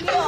yeah